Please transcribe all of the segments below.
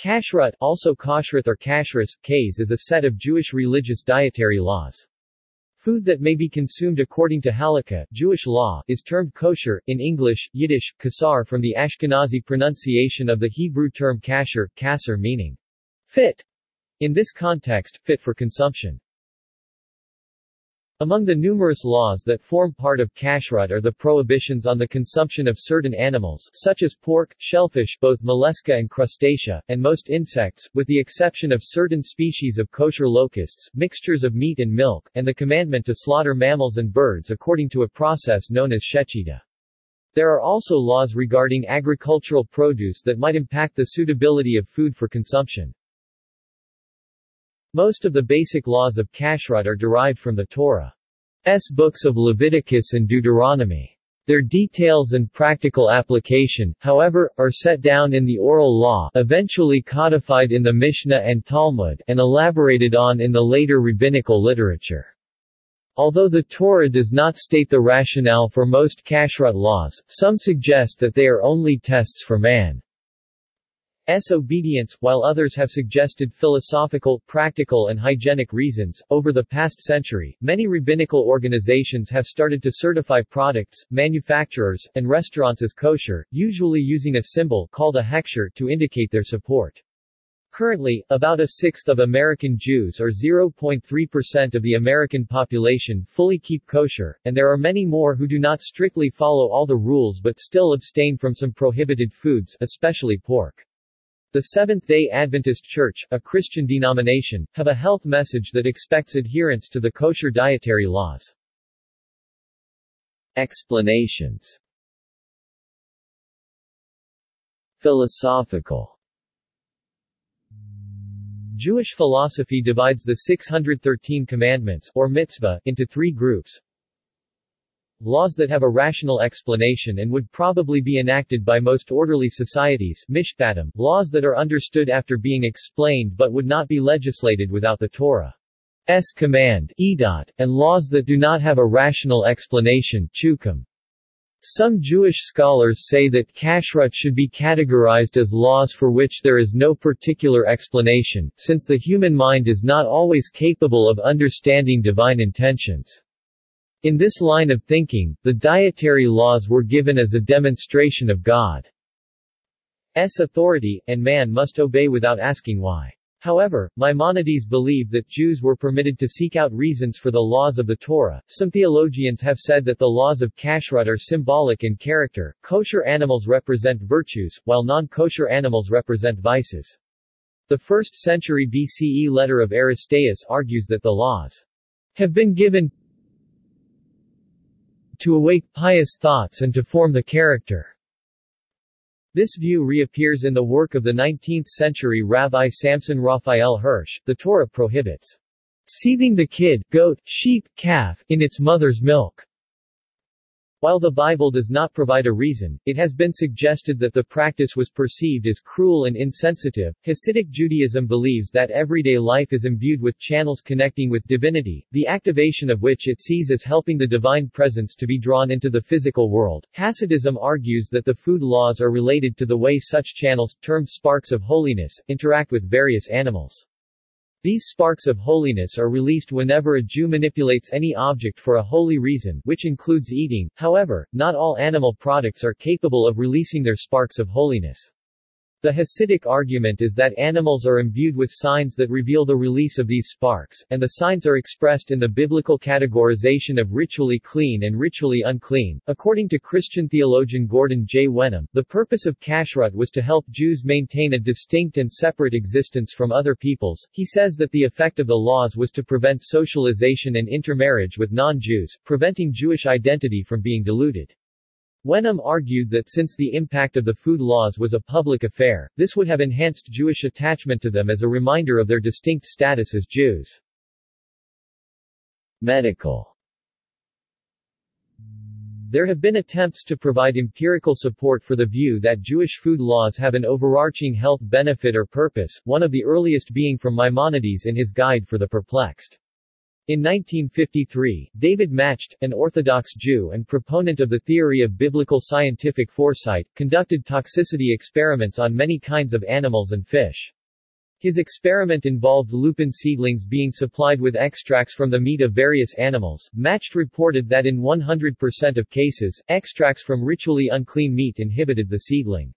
Kashrut also Kashrut or Kashrus, Kays is a set of Jewish religious dietary laws. Food that may be consumed according to halakha Jewish law is termed kosher, in English, Yiddish, kasar from the Ashkenazi pronunciation of the Hebrew term kasher, kasser meaning fit. In this context, fit for consumption. Among the numerous laws that form part of kashrut are the prohibitions on the consumption of certain animals such as pork, shellfish both mollusca and crustacea, and most insects, with the exception of certain species of kosher locusts, mixtures of meat and milk, and the commandment to slaughter mammals and birds according to a process known as shechita. There are also laws regarding agricultural produce that might impact the suitability of food for consumption. Most of the basic laws of Kashrut are derived from the Torah's books of Leviticus and Deuteronomy. Their details and practical application, however, are set down in the oral law eventually codified in the Mishnah and Talmud and elaborated on in the later rabbinical literature. Although the Torah does not state the rationale for most kashrut laws, some suggest that they are only tests for man. Obedience, while others have suggested philosophical, practical and hygienic reasons. Over the past century, many rabbinical organizations have started to certify products, manufacturers, and restaurants as kosher, usually using a symbol called a hechsher to indicate their support. Currently, about a sixth of American Jews or 0.3% of the American population fully keep kosher, and there are many more who do not strictly follow all the rules but still abstain from some prohibited foods, especially pork. The Seventh-day Adventist Church, a Christian denomination, have a health message that expects adherence to the kosher dietary laws. Explanations Philosophical Jewish philosophy divides the 613 commandments, or mitzvah, into three groups. Laws that have a rational explanation and would probably be enacted by most orderly societies mishpatim, laws that are understood after being explained but would not be legislated without the Torah's command edot, and laws that do not have a rational explanation chukim. Some Jewish scholars say that kashrut should be categorized as laws for which there is no particular explanation, since the human mind is not always capable of understanding divine intentions. In this line of thinking, the dietary laws were given as a demonstration of God's authority, and man must obey without asking why. However, Maimonides believed that Jews were permitted to seek out reasons for the laws of the Torah. Some theologians have said that the laws of kashrut are symbolic in character. Kosher animals represent virtues, while non-kosher animals represent vices. The 1st century BCE letter of Aristeas argues that the laws have been given to awake pious thoughts and to form the character. This view reappears in the work of the 19th-century Rabbi Samson Raphael Hirsch. The Torah prohibits seething the kid, goat, sheep, calf, in its mother's milk. While the Bible does not provide a reason, it has been suggested that the practice was perceived as cruel and insensitive. Hasidic Judaism believes that everyday life is imbued with channels connecting with divinity, the activation of which it sees as helping the divine presence to be drawn into the physical world. Hasidism argues that the food laws are related to the way such channels, termed sparks of holiness, interact with various animals. These sparks of holiness are released whenever a Jew manipulates any object for a holy reason, which includes eating. However, not all animal products are capable of releasing their sparks of holiness. The Hasidic argument is that animals are imbued with signs that reveal the release of these sparks, and the signs are expressed in the biblical categorization of ritually clean and ritually unclean. According to Christian theologian Gordon J. Wenham, the purpose of kashrut was to help Jews maintain a distinct and separate existence from other peoples. He says that the effect of the laws was to prevent socialization and intermarriage with non-Jews, preventing Jewish identity from being diluted. Wenham argued that since the impact of the food laws was a public affair, this would have enhanced Jewish attachment to them as a reminder of their distinct status as Jews. Medical There have been attempts to provide empirical support for the view that Jewish food laws have an overarching health benefit or purpose, one of the earliest being from Maimonides in his Guide for the Perplexed. In 1953, David Macht, an Orthodox Jew and proponent of the theory of biblical scientific foresight, conducted toxicity experiments on many kinds of animals and fish. His experiment involved lupin seedlings being supplied with extracts from the meat of various animals. Macht reported that in 100% of cases, extracts from ritually unclean meat inhibited the seedling's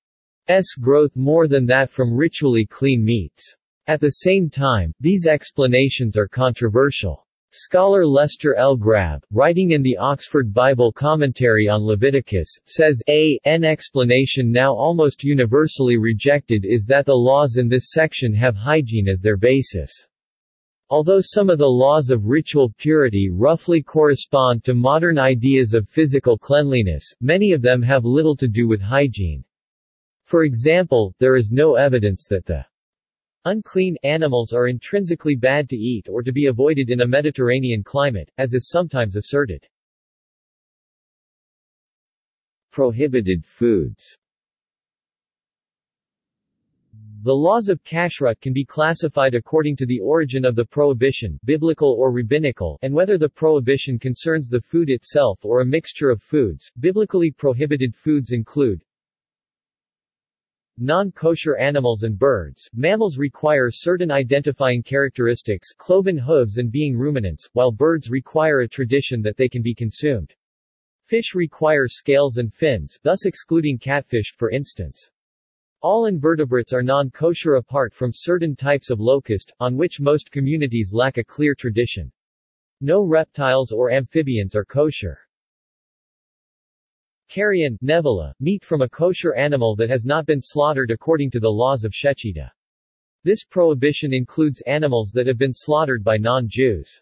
growth more than that from ritually clean meats. At the same time, these explanations are controversial. Scholar Lester L. Grabbe, writing in the Oxford Bible Commentary on Leviticus, says, a, an explanation now almost universally rejected is that the laws in this section have hygiene as their basis. Although some of the laws of ritual purity roughly correspond to modern ideas of physical cleanliness, many of them have little to do with hygiene. For example, there is no evidence that the Unclean animals are intrinsically bad to eat or to be avoided in a Mediterranean climate, as is sometimes asserted. Prohibited foods The laws of kashrut can be classified according to the origin of the prohibition biblical or rabbinical and whether the prohibition concerns the food itself or a mixture of foods. Biblically prohibited foods include Non-kosher animals and birds, mammals require certain identifying characteristics cloven hooves and being ruminants, while birds require a tradition that they can be consumed. Fish require scales and fins, thus excluding catfish, for instance. All invertebrates are non-kosher apart from certain types of locust, on which most communities lack a clear tradition. No reptiles or amphibians are kosher. Carrion, nevela, meat from a kosher animal that has not been slaughtered according to the laws of Shechita. This prohibition includes animals that have been slaughtered by non-Jews.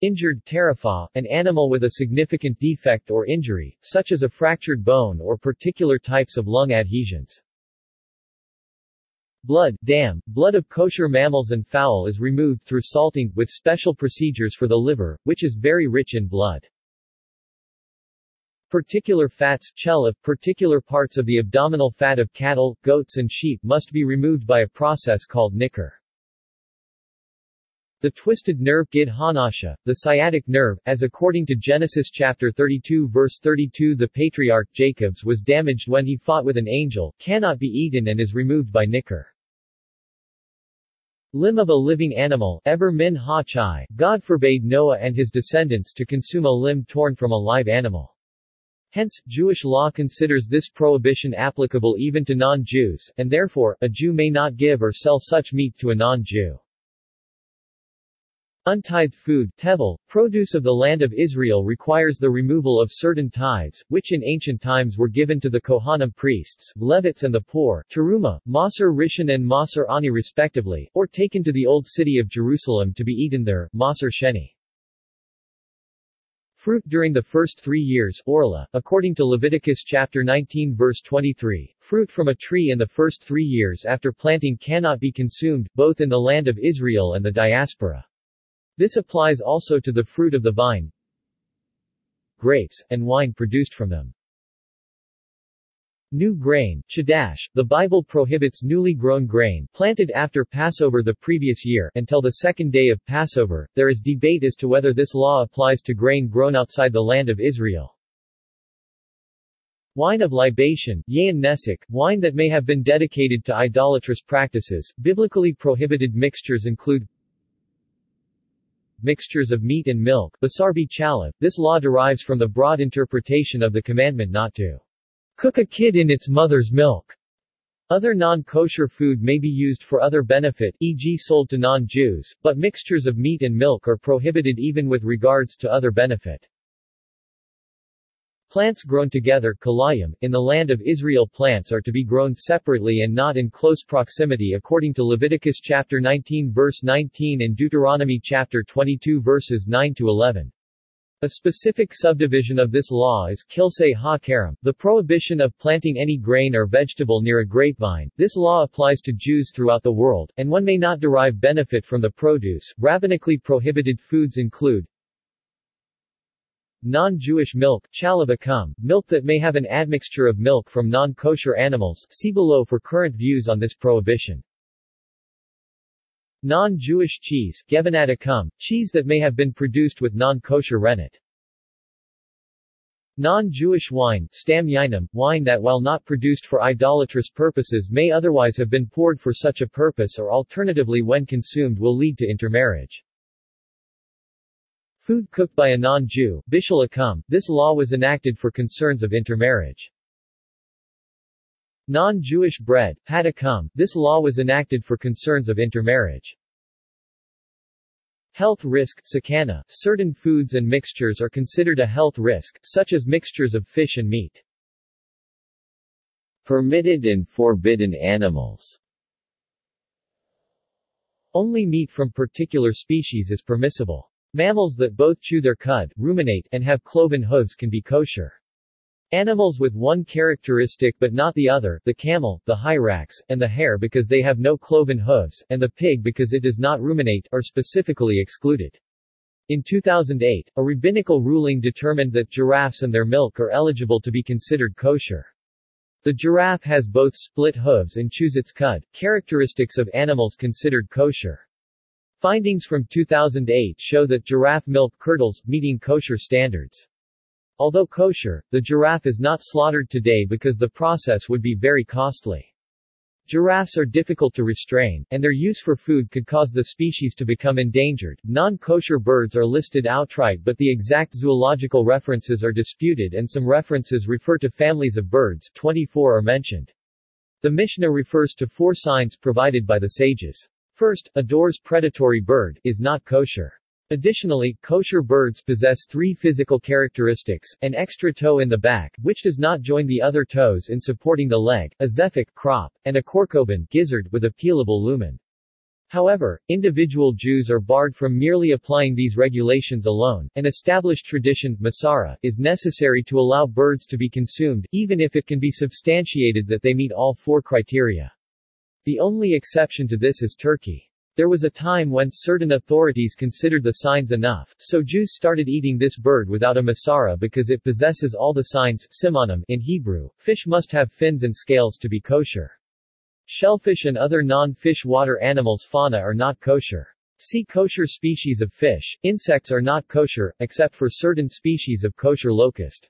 Injured terephah, an animal with a significant defect or injury, such as a fractured bone or particular types of lung adhesions. Blood, dam, blood of kosher mammals and fowl is removed through salting, with special procedures for the liver, which is very rich in blood. Particular fats chela, particular parts of the abdominal fat of cattle, goats and sheep must be removed by a process called nikkur. The twisted nerve gid hanasha, the sciatic nerve, as according to Genesis chapter 32 verse 32 the patriarch Jacob's was damaged when he fought with an angel, cannot be eaten and is removed by nikkur. Limb of a living animal, ever min ha chai, God forbade Noah and his descendants to consume a limb torn from a live animal. Hence, Jewish law considers this prohibition applicable even to non-Jews, and therefore, a Jew may not give or sell such meat to a non-Jew. Untithed food tevel, produce of the land of Israel requires the removal of certain tithes, which in ancient times were given to the Kohanim priests, Levites and the poor, Teruma, Maser Rishon and Maser Ani respectively, or taken to the old city of Jerusalem to be eaten there, Maser Sheni. Fruit during the first three years orla, according to Leviticus chapter 19 verse 23, fruit from a tree in the first three years after planting cannot be consumed, both in the land of Israel and the diaspora. This applies also to the fruit of the vine, grapes, and wine produced from them. New grain, chadash, the Bible prohibits newly grown grain, planted after Passover the previous year, until the second day of Passover. There is debate as to whether this law applies to grain grown outside the land of Israel. Wine of libation, yain wine that may have been dedicated to idolatrous practices. Biblically prohibited mixtures include mixtures of meat and milk, basarbi chalav. This law derives from the broad interpretation of the commandment not to Cook a kid in its mother's milk. Other non-kosher food may be used for other benefit, e.g. sold to non-Jews, but mixtures of meat and milk are prohibited even with regards to other benefit. Plants grown together kilayim, in the land of Israel plants are to be grown separately and not in close proximity according to Leviticus chapter 19 verse 19 and Deuteronomy chapter 22 verses 9 to 11. A specific subdivision of this law is kilsei ha-karam, the prohibition of planting any grain or vegetable near a grapevine. This law applies to Jews throughout the world, and one may not derive benefit from the produce. Rabbinically prohibited foods include Non-Jewish milk, chalav akum, milk that may have an admixture of milk from non-kosher animals. See below for current views on this prohibition. Non-Jewish cheese cheese that may have been produced with non-kosher rennet. Non-Jewish wine stam yinam, wine that while not produced for idolatrous purposes may otherwise have been poured for such a purpose or alternatively when consumed will lead to intermarriage. Food cooked by a non-Jew bishul akum, this law was enacted for concerns of intermarriage. Non-Jewish bread, pat akum, this law was enacted for concerns of intermarriage. Health risk sakana, certain foods and mixtures are considered a health risk, such as mixtures of fish and meat. Permitted and forbidden animals Only meat from particular species is permissible. Mammals that both chew their cud, ruminate, and have cloven hooves can be kosher. Animals with one characteristic but not the other, the camel, the hyrax, and the hare because they have no cloven hooves, and the pig because it does not ruminate, are specifically excluded. In 2008, a rabbinical ruling determined that giraffes and their milk are eligible to be considered kosher. The giraffe has both split hooves and chews its cud, characteristics of animals considered kosher. Findings from 2008 show that giraffe milk curdles, meeting kosher standards. Although kosher, the giraffe is not slaughtered today because the process would be very costly. Giraffes are difficult to restrain, and their use for food could cause the species to become endangered. Non-kosher birds are listed outright but the exact zoological references are disputed and some references refer to families of birds 24 are mentioned. The Mishnah refers to four signs provided by the sages. First, a door's predatory bird is not kosher. Additionally, kosher birds possess three physical characteristics, an extra toe in the back, which does not join the other toes in supporting the leg, a zefek crop, and a korkoban gizzard with a peelable lumen. However, individual Jews are barred from merely applying these regulations alone. An established tradition, Masara, is necessary to allow birds to be consumed, even if it can be substantiated that they meet all four criteria. The only exception to this is Turkey. There was a time when certain authorities considered the signs enough, so Jews started eating this bird without a masara because it possesses all the signs simanim in Hebrew. Fish must have fins and scales to be kosher. Shellfish and other non-fish water animals fauna are not kosher. See kosher species of fish. Insects are not kosher, except for certain species of kosher locust.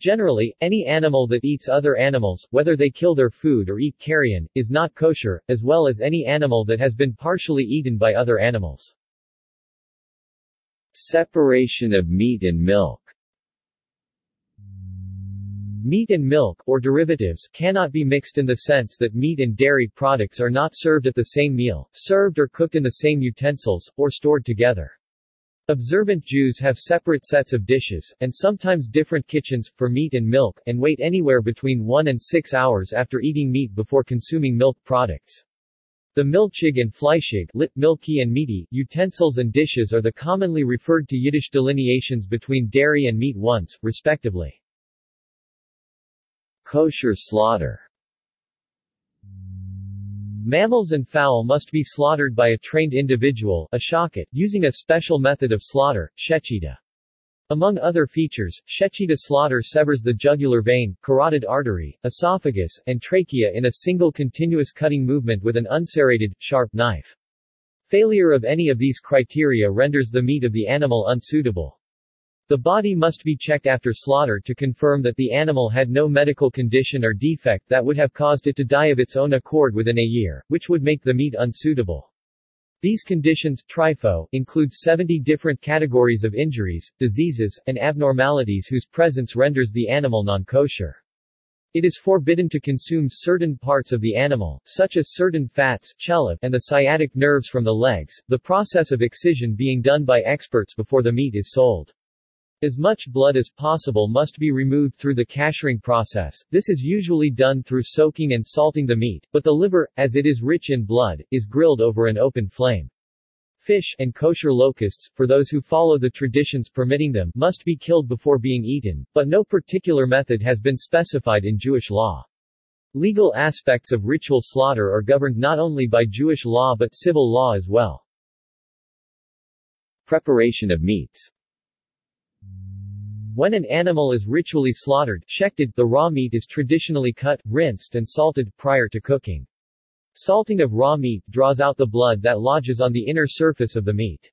Generally, any animal that eats other animals, whether they kill their food or eat carrion, is not kosher, as well as any animal that has been partially eaten by other animals. Separation of meat and milk Meat and milk, or derivatives, cannot be mixed in the sense that meat and dairy products are not served at the same meal, served or cooked in the same utensils, or stored together. Observant Jews have separate sets of dishes, and sometimes different kitchens, for meat and milk, and wait anywhere between 1 and 6 hours after eating meat before consuming milk products. The milchig and fleischig lit milky and meaty utensils and dishes are the commonly referred to Yiddish delineations between dairy and meat ones, respectively. Kosher slaughter Mammals and fowl must be slaughtered by a trained individual a shochet, using a special method of slaughter, shechita. Among other features, shechita slaughter severs the jugular vein, carotid artery, esophagus, and trachea in a single continuous cutting movement with an unserrated, sharp knife. Failure of any of these criteria renders the meat of the animal unsuitable. The body must be checked after slaughter to confirm that the animal had no medical condition or defect that would have caused it to die of its own accord within a year, which would make the meat unsuitable. These conditions TRIFO, include 70 different categories of injuries, diseases, and abnormalities whose presence renders the animal non-kosher. It is forbidden to consume certain parts of the animal, such as certain fats and the sciatic nerves from the legs, the process of excision being done by experts before the meat is sold. As much blood as possible must be removed through the kashering process, this is usually done through soaking and salting the meat, but the liver, as it is rich in blood, is grilled over an open flame. Fish and kosher locusts, for those who follow the traditions permitting them, must be killed before being eaten, but no particular method has been specified in Jewish law. Legal aspects of ritual slaughter are governed not only by Jewish law but civil law as well. Preparation of meats when an animal is ritually slaughtered shechted, the raw meat is traditionally cut, rinsed and salted prior to cooking. Salting of raw meat draws out the blood that lodges on the inner surface of the meat.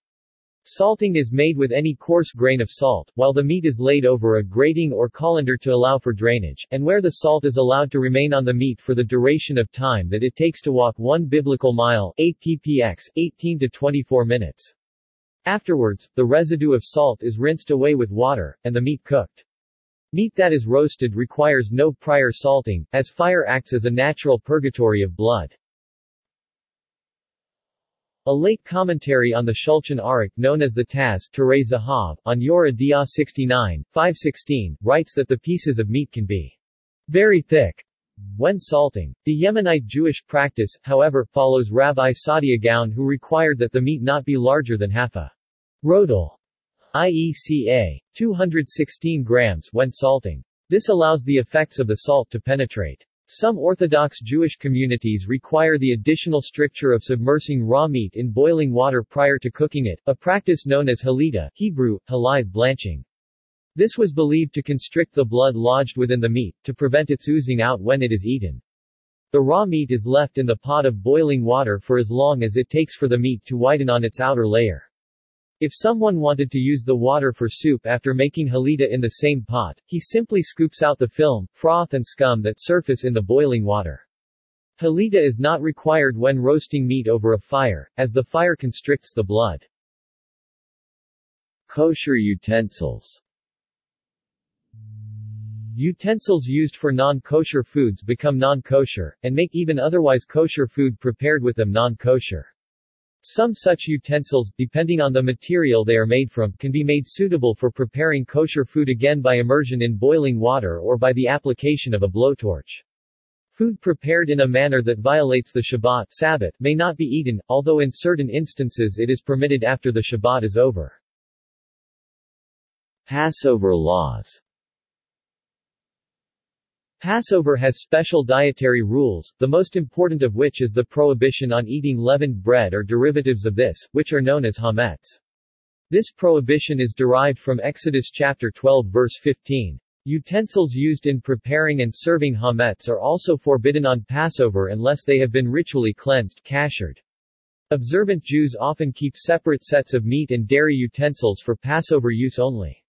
Salting is made with any coarse grain of salt, while the meat is laid over a grating or colander to allow for drainage, and where the salt is allowed to remain on the meat for the duration of time that it takes to walk 1 biblical mile 8 ppx, 18 to 24 minutes. Afterwards, the residue of salt is rinsed away with water, and the meat cooked. Meat that is roasted requires no prior salting, as fire acts as a natural purgatory of blood. A late commentary on the Shulchan Aruch known as the Taz Zahav, on Yoreh De'ah 69, 516, writes that the pieces of meat can be very thick when salting. The Yemenite Jewish practice, however, follows Rabbi Saadia Gaon who required that the meat not be larger than half a rodel, IECA, 216 grams when salting. This allows the effects of the salt to penetrate. Some Orthodox Jewish communities require the additional stricture of submersing raw meat in boiling water prior to cooking it, a practice known as halita, Hebrew, halith blanching. This was believed to constrict the blood lodged within the meat, to prevent its oozing out when it is eaten. The raw meat is left in the pot of boiling water for as long as it takes for the meat to whiten on its outer layer. If someone wanted to use the water for soup after making halita in the same pot, he simply scoops out the film, froth and scum that surface in the boiling water. Halita is not required when roasting meat over a fire, as the fire constricts the blood. Kosher utensils Utensils used for non-kosher foods become non-kosher, and make even otherwise kosher food prepared with them non-kosher. Some such utensils, depending on the material they are made from, can be made suitable for preparing kosher food again by immersion in boiling water or by the application of a blowtorch. Food prepared in a manner that violates the Shabbat Sabbath may not be eaten, although in certain instances it is permitted after the Shabbat is over. Passover laws Passover has special dietary rules, the most important of which is the prohibition on eating leavened bread or derivatives of this, which are known as hametz. This prohibition is derived from Exodus chapter 12 verse 15. Utensils used in preparing and serving hametz are also forbidden on Passover unless they have been ritually cleansed kashered. Observant Jews often keep separate sets of meat and dairy utensils for Passover use only.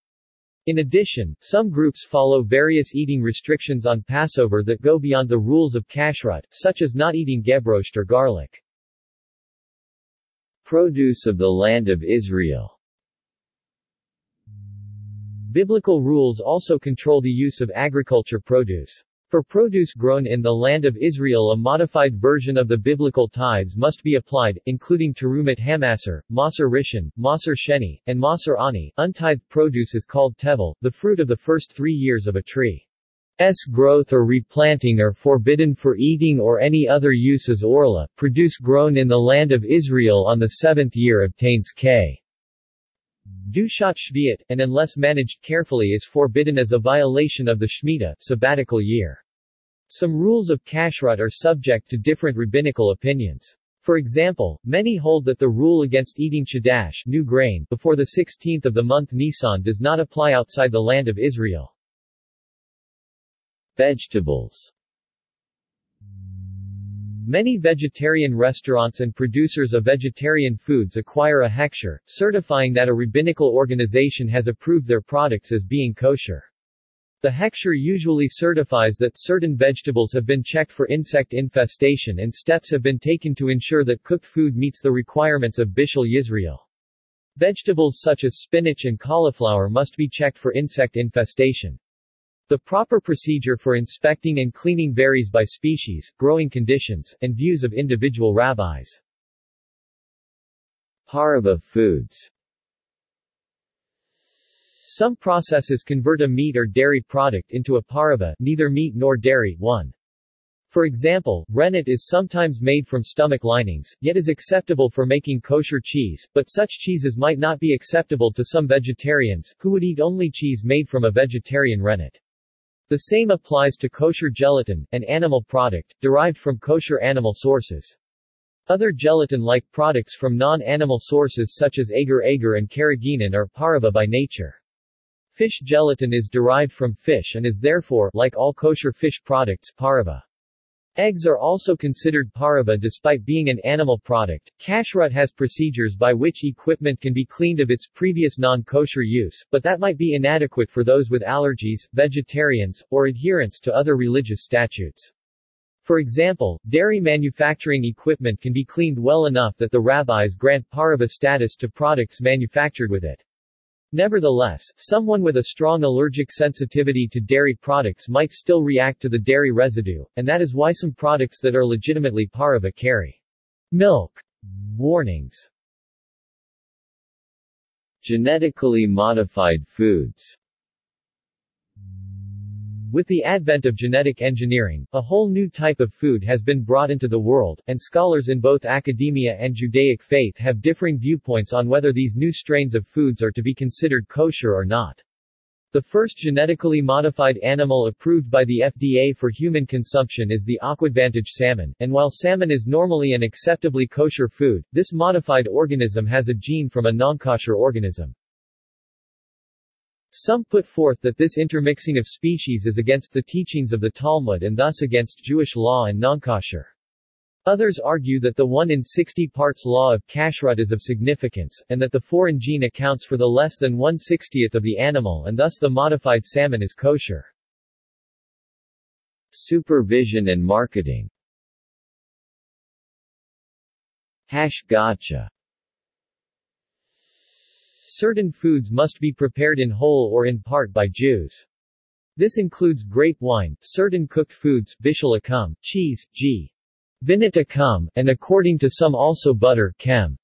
In addition, some groups follow various eating restrictions on Passover that go beyond the rules of kashrut, such as not eating gebrochts or garlic. Produce of the land of Israel Biblical rules also control the use of agriculture produce. For produce grown in the land of Israel a modified version of the biblical tithes must be applied, including Terumot Hamasser, Maser Rishon, Maser Sheni, and Maser Ani. Untithed produce is called tevel, the fruit of the first three years of a tree. S growth or replanting are forbidden for eating or any other use as orla, produce grown in the land of Israel on the seventh year obtains k. Dushat Shviat, and unless managed carefully is forbidden as a violation of the Shemitah sabbatical year. Some rules of kashrut are subject to different rabbinical opinions. For example, many hold that the rule against eating chadash new grain before the 16th of the month Nisan does not apply outside the land of Israel. Vegetables Many vegetarian restaurants and producers of vegetarian foods acquire a hechsher, certifying that a rabbinical organization has approved their products as being kosher. The hechsher usually certifies that certain vegetables have been checked for insect infestation and steps have been taken to ensure that cooked food meets the requirements of Bishul Yisrael. Vegetables such as spinach and cauliflower must be checked for insect infestation. The proper procedure for inspecting and cleaning varies by species, growing conditions, and views of individual rabbis. Pareve foods Some processes convert a meat or dairy product into a pareve, neither meat nor dairy, one. For example, rennet is sometimes made from stomach linings, yet is acceptable for making kosher cheese, but such cheeses might not be acceptable to some vegetarians, who would eat only cheese made from a vegetarian rennet. The same applies to kosher gelatin, an animal product, derived from kosher animal sources. Other gelatin-like products from non-animal sources such as agar-agar and carrageenan are pareve by nature. Fish gelatin is derived from fish and is therefore, like all kosher fish products, pareve. Eggs are also considered pareve despite being an animal product. Kashrut has procedures by which equipment can be cleaned of its previous non-kosher use, but that might be inadequate for those with allergies, vegetarians, or adherents to other religious statutes. For example, dairy manufacturing equipment can be cleaned well enough that the rabbis grant pareve status to products manufactured with it. Nevertheless, someone with a strong allergic sensitivity to dairy products might still react to the dairy residue, and that is why some products that are legitimately pareve carry milk. Warnings. Genetically modified foods with the advent of genetic engineering, a whole new type of food has been brought into the world, and scholars in both academia and Judaic faith have differing viewpoints on whether these new strains of foods are to be considered kosher or not. The first genetically modified animal approved by the FDA for human consumption is the Aquadvantage salmon, and while salmon is normally an acceptably kosher food, this modified organism has a gene from a non-kosher organism. Some put forth that this intermixing of species is against the teachings of the Talmud and thus against Jewish law and nonkosher. Others argue that the 1 in 60 parts law of kashrut is of significance, and that the foreign gene accounts for the less than 1 60th of the animal and thus the modified salmon is kosher. Supervision and marketing Hashgacha Certain foods must be prepared in whole or in part by Jews. This includes grape wine, certain cooked foods bishul akum, cheese, g. vinit akum, and according to some also butter chem.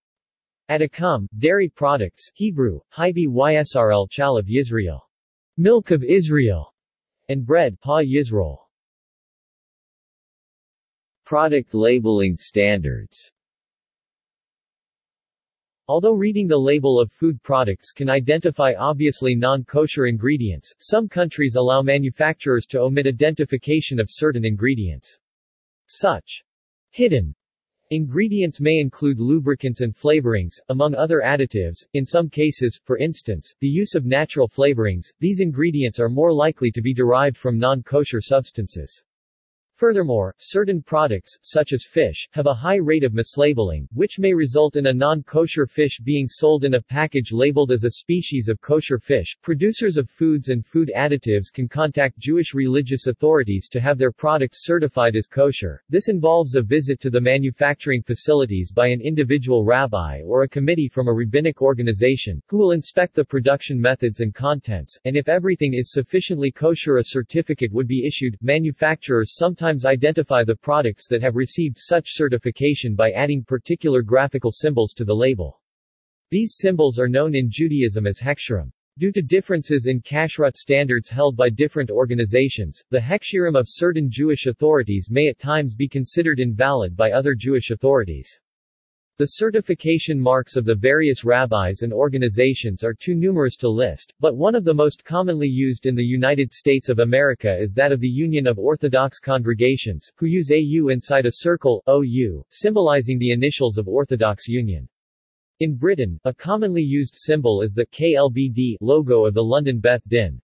At akum, dairy products Hebrew, Hibi Ysrl Chalav Yisrael. Milk of Israel. And bread Pat Yisrael. Product labeling standards Although reading the label of food products can identify obviously non-kosher ingredients, some countries allow manufacturers to omit identification of certain ingredients. Such hidden Ingredients may include lubricants and flavorings, among other additives. In some cases, for instance, the use of natural flavorings, these ingredients are more likely to be derived from non-kosher substances. Furthermore, certain products, such as fish, have a high rate of mislabeling, which may result in a non-kosher fish being sold in a package labeled as a species of kosher fish. Producers of foods and food additives can contact Jewish religious authorities to have their products certified as kosher. This involves a visit to the manufacturing facilities by an individual rabbi or a committee from a rabbinic organization, who will inspect the production methods and contents, and if everything is sufficiently kosher a certificate would be issued. Manufacturers sometimes sometimes identify the products that have received such certification by adding particular graphical symbols to the label. These symbols are known in Judaism as heksherim. Due to differences in kashrut standards held by different organizations, the heksherim of certain Jewish authorities may at times be considered invalid by other Jewish authorities. The certification marks of the various rabbis and organizations are too numerous to list, but one of the most commonly used in the United States of America is that of the Union of Orthodox Congregations, who use AU inside a circle, OU, symbolizing the initials of Orthodox Union. In Britain, a commonly used symbol is the KLBD logo of the London Beth Din.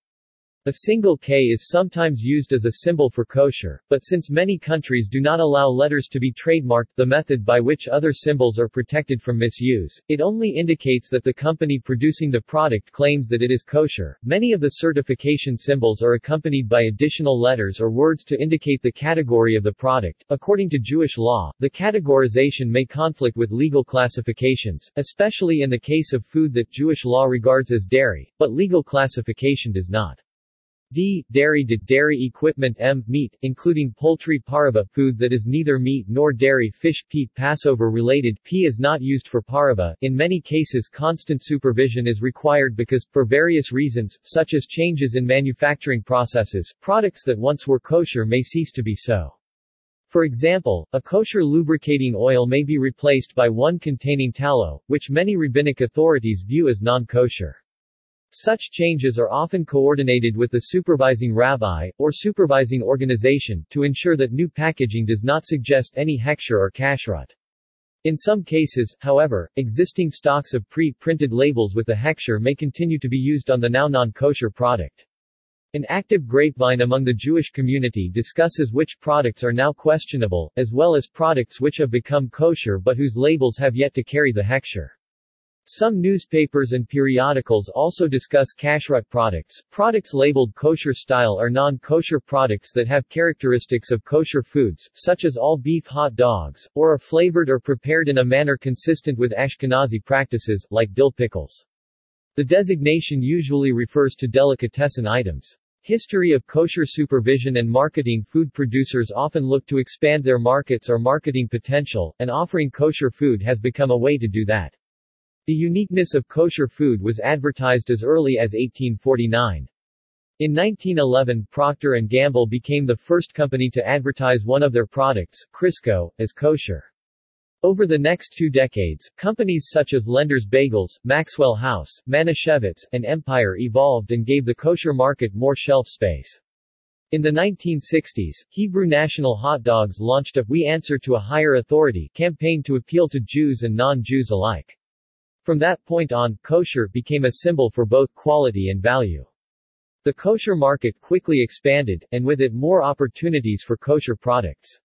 A single K is sometimes used as a symbol for kosher, but since many countries do not allow letters to be trademarked the method by which other symbols are protected from misuse, it only indicates that the company producing the product claims that it is kosher. Many of the certification symbols are accompanied by additional letters or words to indicate the category of the product. According to Jewish law, the categorization may conflict with legal classifications, especially in the case of food that Jewish law regards as dairy, but legal classification does not. D. Dairy D. Dairy equipment M. Meat, including poultry pareve food that is neither meat nor dairy fish P. Passover related P is not used for pareve. In many cases constant supervision is required because, for various reasons, such as changes in manufacturing processes, products that once were kosher may cease to be so. For example, a kosher lubricating oil may be replaced by one containing tallow, which many rabbinic authorities view as non-kosher. Such changes are often coordinated with the supervising rabbi, or supervising organization, to ensure that new packaging does not suggest any heksher or kashrut. In some cases, however, existing stocks of pre-printed labels with the heksher may continue to be used on the now non-kosher product. An active grapevine among the Jewish community discusses which products are now questionable, as well as products which have become kosher but whose labels have yet to carry the hechsher. Some newspapers and periodicals also discuss kashrut products. Products labeled kosher style are non-kosher products that have characteristics of kosher foods, such as all beef hot dogs, or are flavored or prepared in a manner consistent with Ashkenazi practices, like dill pickles. The designation usually refers to delicatessen items. History of kosher supervision and marketing Food producers often look to expand their markets or marketing potential, and offering kosher food has become a way to do that. The uniqueness of kosher food was advertised as early as 1849. In 1911 Procter & Gamble became the first company to advertise one of their products, Crisco, as kosher. Over the next two decades, companies such as Lender's Bagels, Maxwell House, Manischewitz, and Empire evolved and gave the kosher market more shelf space. In the 1960s, Hebrew National Hot Dogs launched a We Answer to a Higher Authority campaign to appeal to Jews and non-Jews alike. From that point on, kosher became a symbol for both quality and value. The kosher market quickly expanded, and with it more opportunities for kosher products.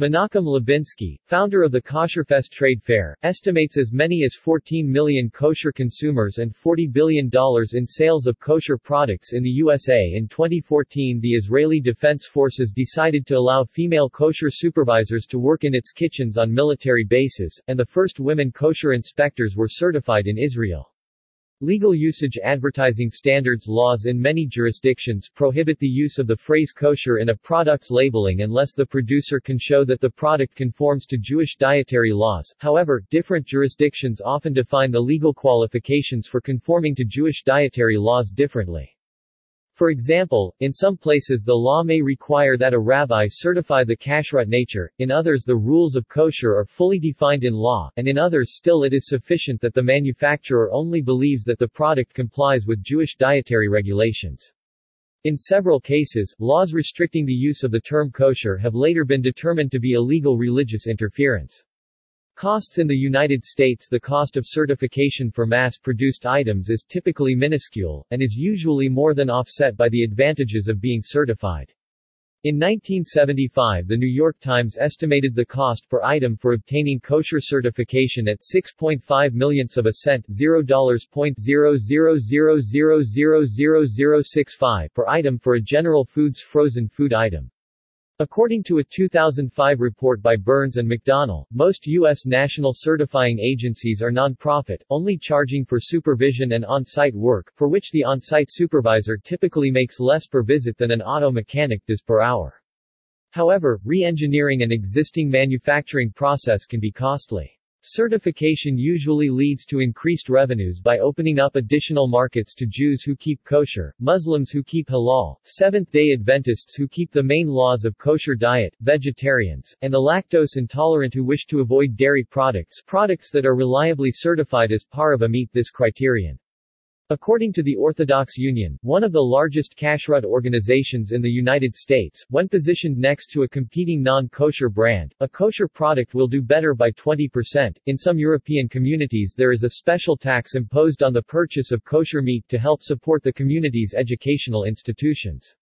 Menachem Lubinsky, founder of the Kosherfest Trade Fair, estimates as many as 14 million kosher consumers and $40 billion in sales of kosher products in the USA. In 2014, the Israeli Defense Forces decided to allow female kosher supervisors to work in its kitchens on military bases, and the first women kosher inspectors were certified in Israel. Legal usage advertising standards laws in many jurisdictions prohibit the use of the phrase kosher in a product's labeling unless the producer can show that the product conforms to Jewish dietary laws. However, different jurisdictions often define the legal qualifications for conforming to Jewish dietary laws differently. For example, in some places the law may require that a rabbi certify the kashrut nature, in others the rules of kosher are fully defined in law, and in others still it is sufficient that the manufacturer only believes that the product complies with Jewish dietary regulations. In several cases, laws restricting the use of the term kosher have later been determined to be illegal religious interference. Costs in the United States The cost of certification for mass-produced items is typically minuscule, and is usually more than offset by the advantages of being certified. In 1975 the New York Times estimated the cost per item for obtaining kosher certification at 6.5 millionths of a cent $0.00000065 per item for a General Foods frozen food item. According to a 2005 report by Burns and McDonnell, most U.S. national certifying agencies are nonprofit, only charging for supervision and on-site work, for which the on-site supervisor typically makes less per visit than an auto mechanic does per hour. However, re-engineering an existing manufacturing process can be costly. Certification usually leads to increased revenues by opening up additional markets to Jews who keep kosher, Muslims who keep halal, Seventh-day Adventists who keep the main laws of kosher diet, vegetarians, and the lactose intolerant who wish to avoid dairy products products that are reliably certified as pareve meet this criterion. According to the Orthodox Union, one of the largest kashrut organizations in the United States, when positioned next to a competing non-kosher brand, a kosher product will do better by 20%. In some European communities there is a special tax imposed on the purchase of kosher meat to help support the community's educational institutions.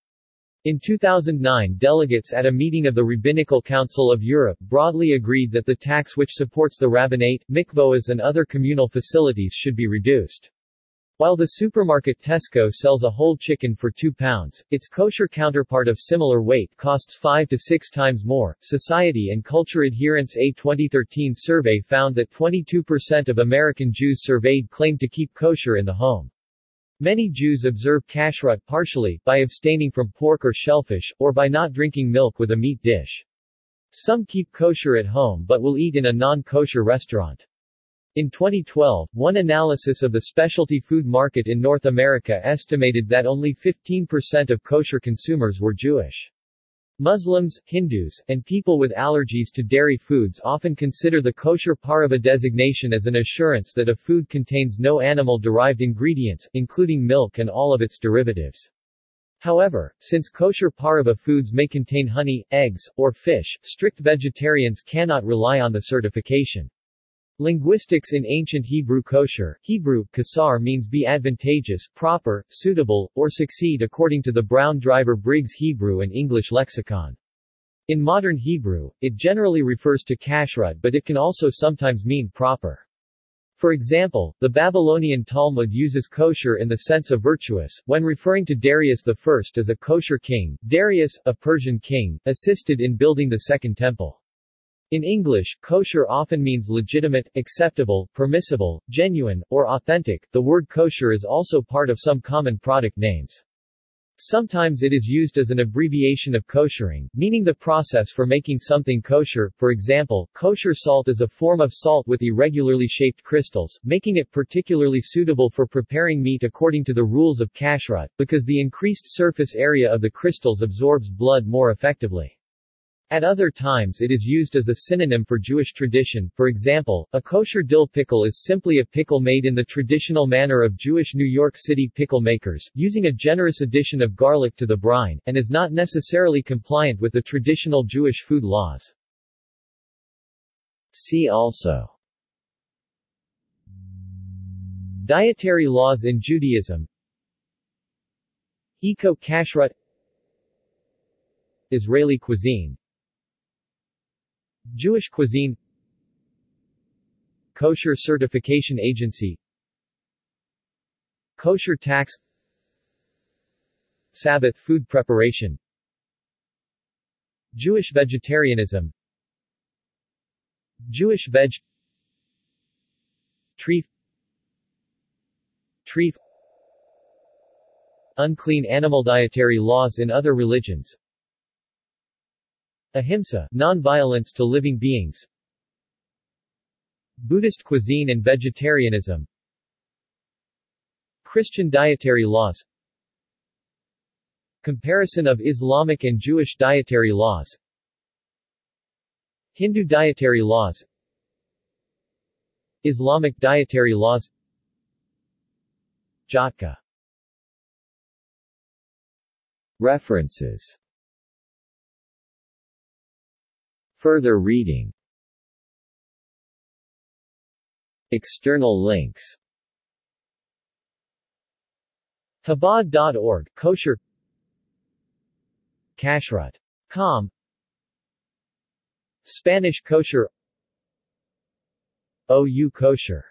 In 2009 delegates at a meeting of the Rabbinical Council of Europe broadly agreed that the tax which supports the rabbinate, mikvahs and other communal facilities should be reduced. While the supermarket Tesco sells a whole chicken for 2 pounds, its kosher counterpart of similar weight costs 5 to 6 times more. Society and Culture Adherence A 2013 survey found that 22% of American Jews surveyed claimed to keep kosher in the home. Many Jews observe kashrut partially, by abstaining from pork or shellfish, or by not drinking milk with a meat dish. Some keep kosher at home but will eat in a non-kosher restaurant. In 2012, one analysis of the specialty food market in North America estimated that only 15% of kosher consumers were Jewish. Muslims, Hindus, and people with allergies to dairy foods often consider the kosher pareve designation as an assurance that a food contains no animal-derived ingredients, including milk and all of its derivatives. However, since kosher pareve foods may contain honey, eggs, or fish, strict vegetarians cannot rely on the certification. Linguistics in ancient Hebrew kosher, Hebrew, kasar means be advantageous, proper, suitable, or succeed according to the Brown Driver Briggs Hebrew and English lexicon. In modern Hebrew, it generally refers to kashrut but it can also sometimes mean proper. For example, the Babylonian Talmud uses kosher in the sense of virtuous, when referring to Darius I as a kosher king. Darius, a Persian king, assisted in building the Second Temple. In English, kosher often means legitimate, acceptable, permissible, genuine, or authentic. The word kosher is also part of some common product names. Sometimes it is used as an abbreviation of koshering, meaning the process for making something kosher. For example, kosher salt is a form of salt with irregularly shaped crystals, making it particularly suitable for preparing meat according to the rules of kashrut, because the increased surface area of the crystals absorbs blood more effectively. At other times it is used as a synonym for Jewish tradition, for example, a kosher dill pickle is simply a pickle made in the traditional manner of Jewish New York City pickle makers, using a generous addition of garlic to the brine, and is not necessarily compliant with the traditional Jewish food laws. See also Dietary laws in Judaism Eco-kashrut Israeli cuisine Jewish cuisine Kosher Certification Agency Kosher tax Sabbath food preparation Jewish vegetarianism Jewish veg Treif Treif Unclean animal dietary laws in other religions Ahimsa, non-violence to living beings. Buddhist cuisine and vegetarianism. Christian dietary laws. Comparison of Islamic and Jewish dietary laws. Hindu dietary laws. Islamic dietary laws. Jhatka References Further reading. External links. Chabad.org, kosher. Kashrut.com Spanish kosher. OU kosher